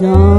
No.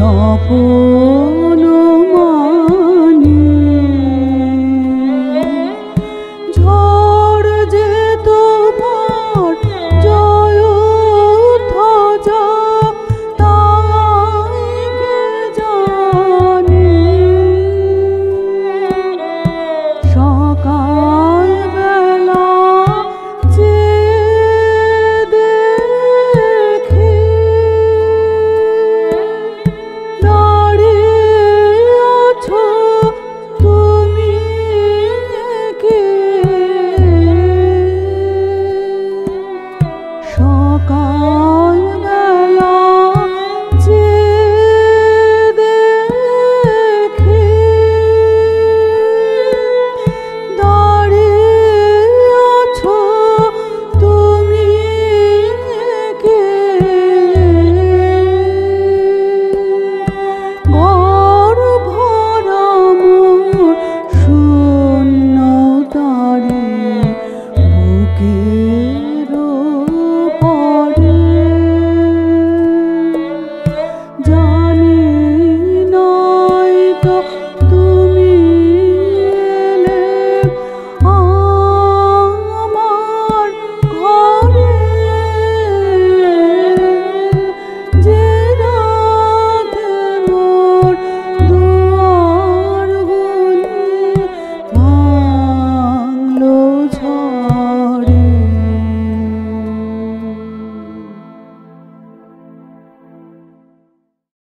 Swapan মানে। ঝড় যে তোমার জয় ধ্বজা তাই জানে? সকাল